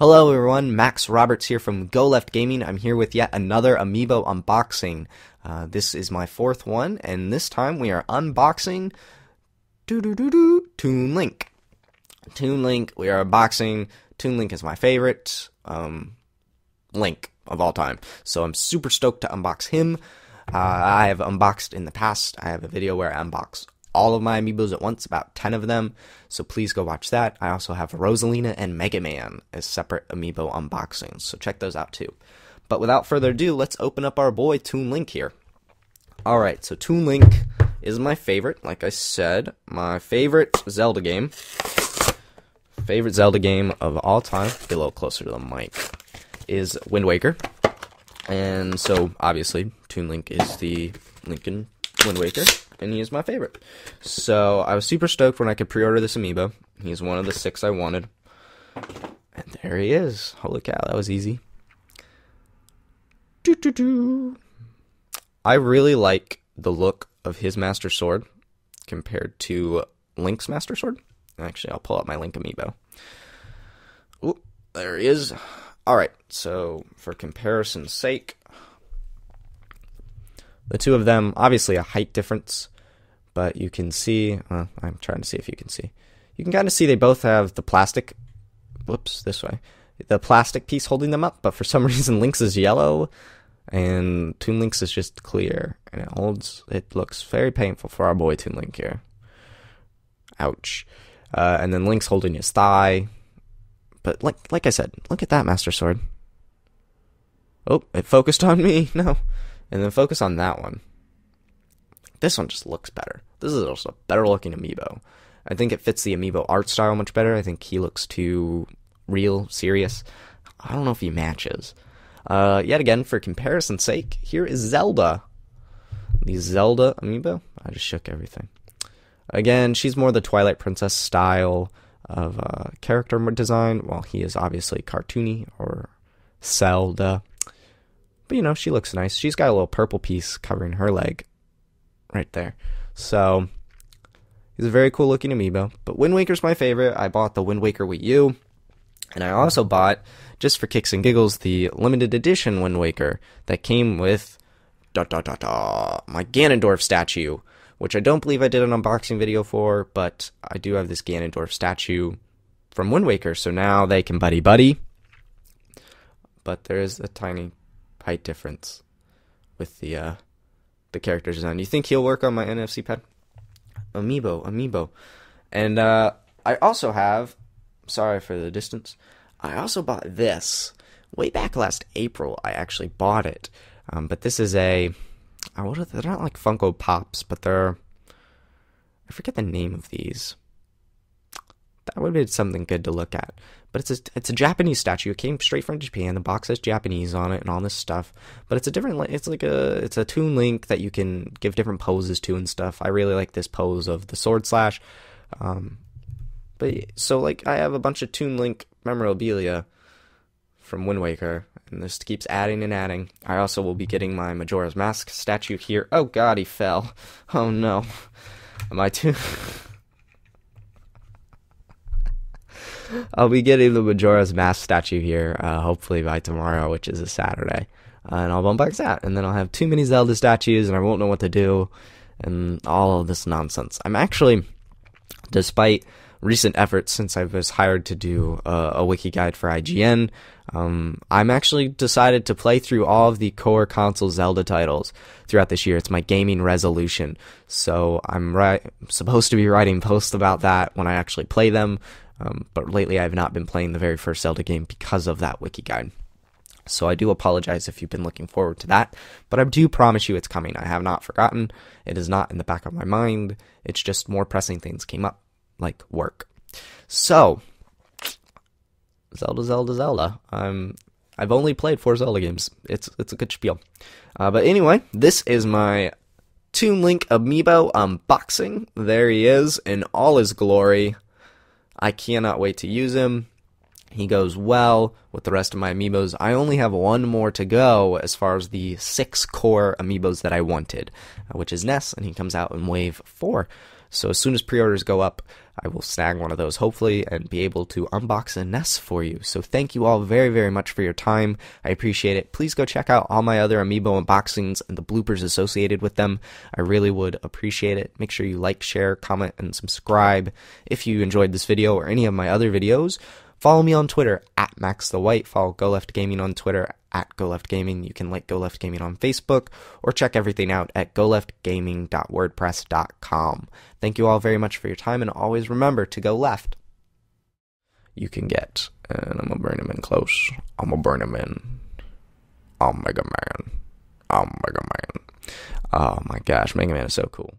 Hello everyone, Max Roberts here from Go Left Gaming. I'm here with yet another Amiibo unboxing. Uh, this is my fourth one, and this time we are unboxing Toon Link. Toon Link, we are unboxing. Toon Link is my favorite um, Link of all time, so I'm super stoked to unbox him. Uh, I have unboxed in the past. I have a video where I unbox all of my amiibos at once, about 10 of them. So please go watch that. I also have Rosalina and Mega Man as separate amiibo unboxings. So check those out too. But without further ado, let's open up our boy Toon Link here. Alright, so Toon Link is my favorite. Like I said, my favorite Zelda game. Favorite Zelda game of all time. Get a little closer to the mic. Is Wind Waker. And so, obviously, Toon Link is the Link in Wind Waker and he is my favorite. So I was super stoked when I could pre-order this amiibo. He's one of the six I wanted. And there he is. Holy cow, that was easy. Doo -doo -doo. I really like the look of his Master Sword compared to Link's Master Sword. Actually, I'll pull up my Link amiibo. Ooh, there he is. Alright, so for comparison's sake, the two of them, obviously a height difference, but you can see, uh, I'm trying to see if you can see. You can kind of see they both have the plastic, whoops, this way, the plastic piece holding them up, but for some reason Link's is yellow and Toon Link's is just clear, and it holds, it looks very painful for our boy Toon Link here. Ouch. Uh, and then Link's holding his thigh, but like, like I said, look at that Master Sword. Oh, it focused on me. No and then focus on that one. This one just looks better. This is also a better looking amiibo. I think it fits the amiibo art style much better. I think he looks too real, serious. I don't know if he matches. Uh, yet again, for comparison's sake, here is Zelda. The Zelda amiibo. I just shook everything. Again, she's more the Twilight Princess style of uh, character design, while he is obviously cartoony or Zelda. But you know, she looks nice. She's got a little purple piece covering her leg right there. So he's a very cool looking amiibo. But Wind Waker's my favorite. I bought the Wind Waker Wii U. And I also bought, just for kicks and giggles, the limited edition Wind Waker that came with da da da da my Ganondorf statue, which I don't believe I did an unboxing video for, but I do have this Ganondorf statue from Wind Waker, so now they can buddy buddy. But there is a tiny height difference with the uh, the character design. You think he'll work on my NFC pad? Amiibo, amiibo, and uh, I also have. Sorry for the distance. I also bought this way back last April. I actually bought it, um, but this is a. Uh, what they? They're not like Funko Pops, but they're. I forget the name of these. That would be something good to look at. But it's a it's a Japanese statue. It came straight from Japan. The box has Japanese on it and all this stuff. But it's a different. It's like a it's a Toon Link that you can give different poses to and stuff. I really like this pose of the sword slash. Um, but so like I have a bunch of Toon Link memorabilia from Wind Waker, and this keeps adding and adding. I also will be getting my Majora's Mask statue here. Oh God, he fell. Oh no. Am I too? I'll be getting the Majora's Mask statue here, uh, hopefully by tomorrow, which is a Saturday. Uh, and I'll unbox that, and then I'll have too many Zelda statues, and I won't know what to do, and all of this nonsense. I'm actually, despite recent efforts since I was hired to do a, a wiki guide for IGN, um, I'm actually decided to play through all of the core console Zelda titles throughout this year. It's my gaming resolution. So I'm ri- supposed to be writing posts about that when I actually play them. Um, but lately, I have not been playing the very first Zelda game because of that wiki guide. So I do apologize if you've been looking forward to that, but I do promise you it's coming. I have not forgotten. It is not in the back of my mind. It's just more pressing things came up, like work. So, Zelda, Zelda, Zelda. Um, I've only played four Zelda games. It's it's a good spiel. Uh, but anyway, this is my Toon Link amiibo unboxing. There he is in all his glory. I cannot wait to use him. He goes well with the rest of my amiibos. I only have one more to go as far as the six core amiibos that I wanted, uh, which is Ness, and he comes out in wave four. So as soon as pre-orders go up, I will snag one of those hopefully and be able to unbox a Ness for you. So thank you all very very much for your time. I appreciate it. Please go check out all my other amiibo unboxings and the bloopers associated with them. I really would appreciate it. Make sure you like, share, comment and subscribe if you enjoyed this video or any of my other videos. Follow me on Twitter at Max the White. Follow Go Left Gaming on Twitter at Go Left Gaming. You can like Go Left Gaming on Facebook or check everything out at goleftgaming.wordpress.com. Thank you all very much for your time and always remember to go left. You can get, and I'm gonna burn him in close. I'm gonna burn him in. Oh, Mega Man. Oh, Man. Oh my gosh, Mega Man is so cool.